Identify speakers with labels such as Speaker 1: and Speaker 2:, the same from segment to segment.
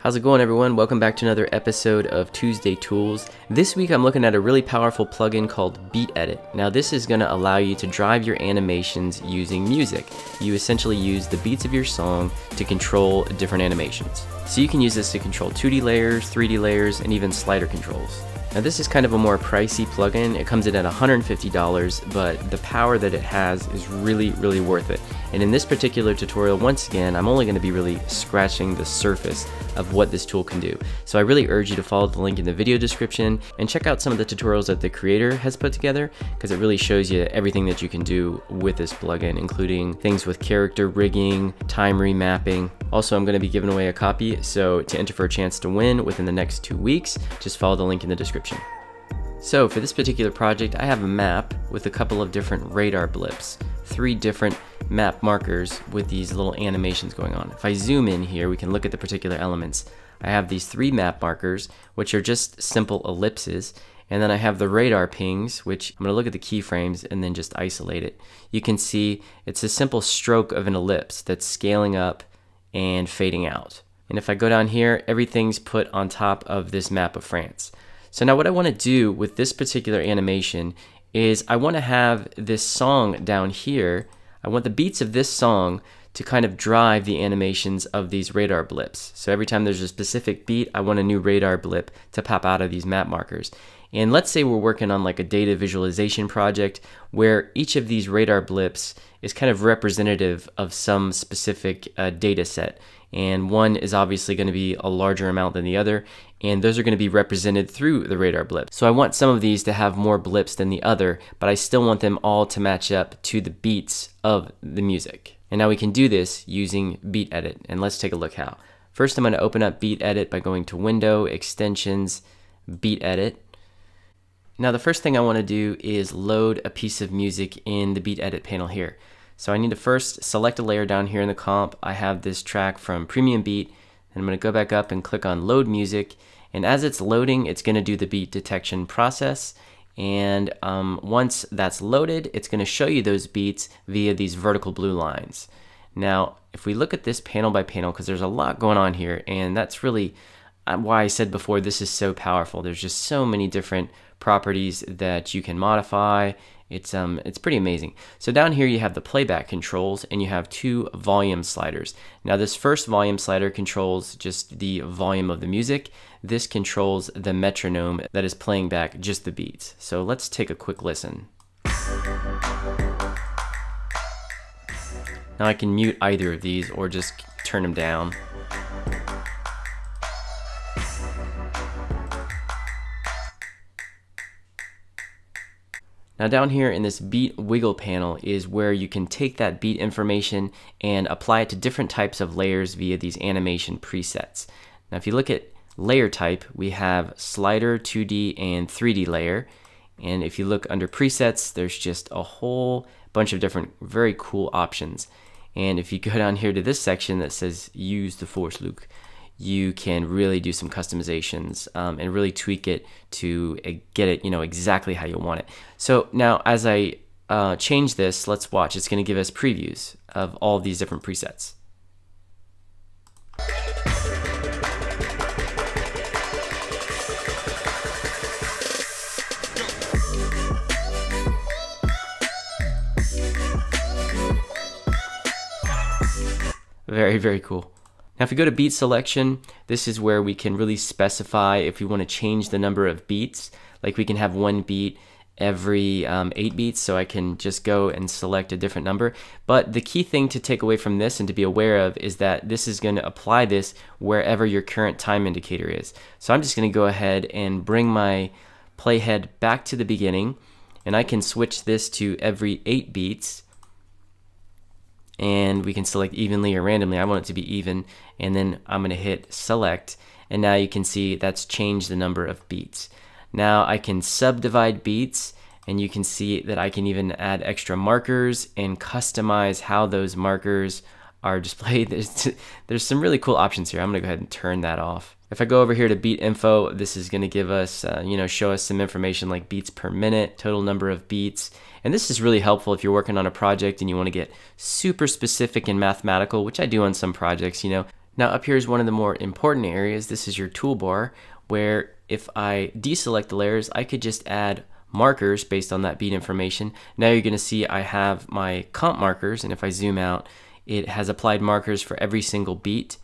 Speaker 1: How's it going everyone? Welcome back to another episode of Tuesday Tools. This week I'm looking at a really powerful plugin called Beat Edit. Now this is going to allow you to drive your animations using music. You essentially use the beats of your song to control different animations. So you can use this to control 2D layers, 3D layers, and even slider controls. Now this is kind of a more pricey plugin. It comes in at $150, but the power that it has is really, really worth it. And in this particular tutorial, once again, I'm only gonna be really scratching the surface of what this tool can do. So I really urge you to follow the link in the video description and check out some of the tutorials that the creator has put together because it really shows you everything that you can do with this plugin, including things with character rigging, time remapping. Also, I'm gonna be giving away a copy, so to enter for a chance to win within the next two weeks, just follow the link in the description. So for this particular project, I have a map with a couple of different radar blips, three different map markers with these little animations going on. If I zoom in here, we can look at the particular elements. I have these three map markers, which are just simple ellipses, and then I have the radar pings, which I'm going to look at the keyframes and then just isolate it. You can see it's a simple stroke of an ellipse that's scaling up and fading out. And if I go down here, everything's put on top of this map of France. So now what I want to do with this particular animation is I want to have this song down here. I want the beats of this song to kind of drive the animations of these radar blips. So every time there's a specific beat, I want a new radar blip to pop out of these map markers. And let's say we're working on like a data visualization project where each of these radar blips is kind of representative of some specific uh, data set and one is obviously going to be a larger amount than the other and those are going to be represented through the radar blip. So I want some of these to have more blips than the other, but I still want them all to match up to the beats of the music. And now we can do this using Beat Edit, and let's take a look how. First I'm going to open up Beat Edit by going to Window, Extensions, Beat Edit. Now the first thing I want to do is load a piece of music in the Beat Edit panel here. So I need to first select a layer down here in the comp. I have this track from Premium Beat, and I'm going to go back up and click on Load Music. And as it's loading, it's going to do the beat detection process. And um, once that's loaded, it's going to show you those beats via these vertical blue lines. Now, if we look at this panel by panel, because there's a lot going on here, and that's really uh, why I said before this is so powerful. There's just so many different properties that you can modify it's um it's pretty amazing. So down here you have the playback controls and you have two volume sliders. Now this first volume slider controls just the volume of the music. This controls the metronome that is playing back just the beats. So let's take a quick listen. Now I can mute either of these or just turn them down. Now down here in this beat wiggle panel is where you can take that beat information and apply it to different types of layers via these animation presets. Now if you look at layer type, we have slider, 2D, and 3D layer. And if you look under presets, there's just a whole bunch of different very cool options. And if you go down here to this section that says use the force loop, you can really do some customizations um, and really tweak it to uh, get it you know exactly how you want it. So now as I uh, change this let's watch. It's going to give us previews of all these different presets. Very very cool now if we go to beat selection, this is where we can really specify if we want to change the number of beats. Like we can have one beat every um, eight beats, so I can just go and select a different number. But the key thing to take away from this and to be aware of is that this is going to apply this wherever your current time indicator is. So I'm just going to go ahead and bring my playhead back to the beginning, and I can switch this to every eight beats and we can select evenly or randomly. I want it to be even and then I'm going to hit select and now you can see that's changed the number of beats. Now I can subdivide beats and you can see that I can even add extra markers and customize how those markers are displayed. There's, there's some really cool options here. I'm gonna go ahead and turn that off. If I go over here to beat info, this is gonna give us, uh, you know, show us some information like beats per minute, total number of beats. And this is really helpful if you're working on a project and you wanna get super specific and mathematical, which I do on some projects, you know, Now up here is one of the more important areas. This is your toolbar where if I deselect the layers, I could just add markers based on that beat information. Now you're going to see I have my comp markers and if I zoom out, it has applied markers for every single beat.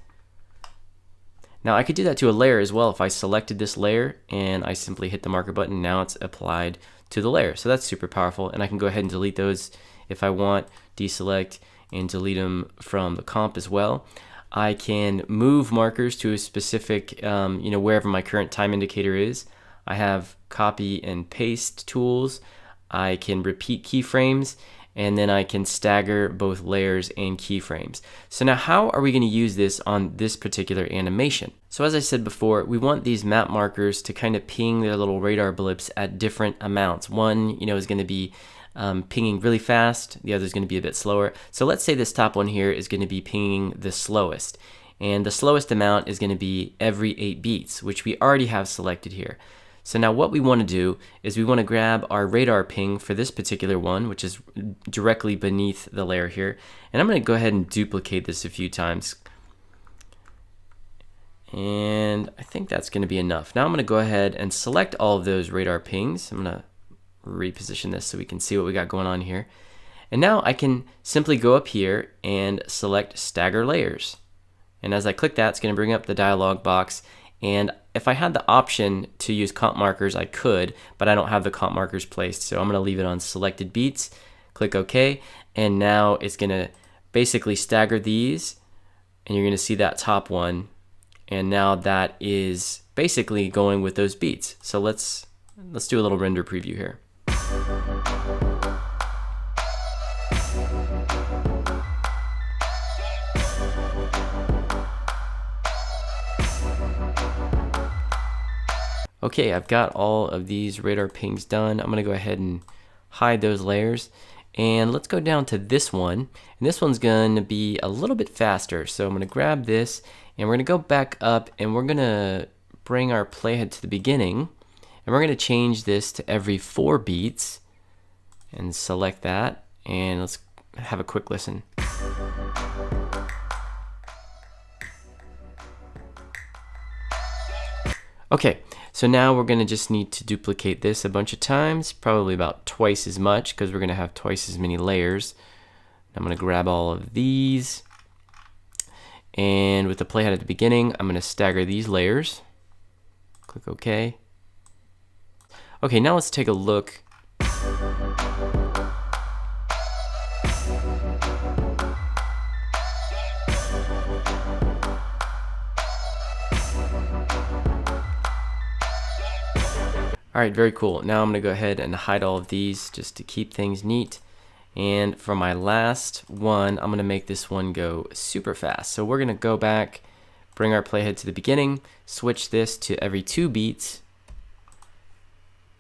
Speaker 1: Now I could do that to a layer as well. If I selected this layer and I simply hit the marker button, now it's applied to the layer. So that's super powerful and I can go ahead and delete those if I want, deselect and delete them from the comp as well. I can move markers to a specific, um, you know, wherever my current time indicator is. I have copy and paste tools. I can repeat keyframes and then I can stagger both layers and keyframes. So now how are we going to use this on this particular animation? So as I said before, we want these map markers to kind of ping their little radar blips at different amounts. One, you know, is going to be um, pinging really fast. The other is going to be a bit slower. So let's say this top one here is going to be pinging the slowest. And the slowest amount is going to be every 8 beats, which we already have selected here. So now what we want to do is we want to grab our radar ping for this particular one, which is directly beneath the layer here. And I'm going to go ahead and duplicate this a few times. And I think that's going to be enough. Now I'm going to go ahead and select all of those radar pings. I'm going to reposition this so we can see what we got going on here. And now I can simply go up here and select stagger layers. And as I click that, it's going to bring up the dialog box. And if I had the option to use comp markers, I could, but I don't have the comp markers placed. So I'm going to leave it on selected beats, click OK. And now it's going to basically stagger these. And you're going to see that top one. And now that is basically going with those beats. So let's let's do a little render preview here. Okay, I've got all of these radar pings done. I'm gonna go ahead and hide those layers. And let's go down to this one. And this one's gonna be a little bit faster. So I'm gonna grab this and we're gonna go back up and we're gonna bring our playhead to the beginning. And we're going to change this to every four beats and select that. And let's have a quick listen. Okay, so now we're going to just need to duplicate this a bunch of times, probably about twice as much because we're going to have twice as many layers. I'm going to grab all of these. And with the playhead at the beginning, I'm going to stagger these layers. Click OK. Okay, now let's take a look. Alright, very cool. Now I'm going to go ahead and hide all of these just to keep things neat. And for my last one, I'm going to make this one go super fast. So we're going to go back, bring our playhead to the beginning, switch this to every two beats,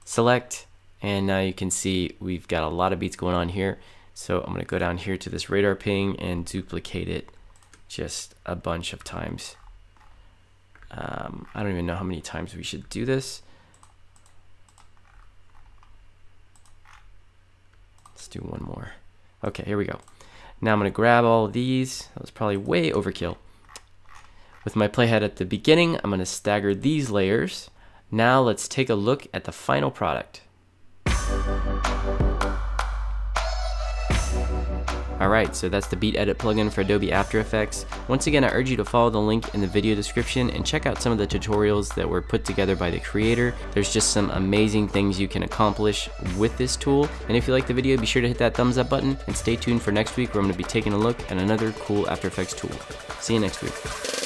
Speaker 1: select, and now you can see we've got a lot of beats going on here. So I'm gonna go down here to this radar ping and duplicate it just a bunch of times. Um, I don't even know how many times we should do this. Let's do one more. Okay, here we go. Now I'm gonna grab all these. That was probably way overkill. With my playhead at the beginning, I'm gonna stagger these layers now let's take a look at the final product. Alright, so that's the Beat Edit plugin for Adobe After Effects. Once again, I urge you to follow the link in the video description and check out some of the tutorials that were put together by the creator. There's just some amazing things you can accomplish with this tool. And if you like the video, be sure to hit that thumbs up button and stay tuned for next week where I'm going to be taking a look at another cool After Effects tool. See you next week.